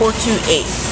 428.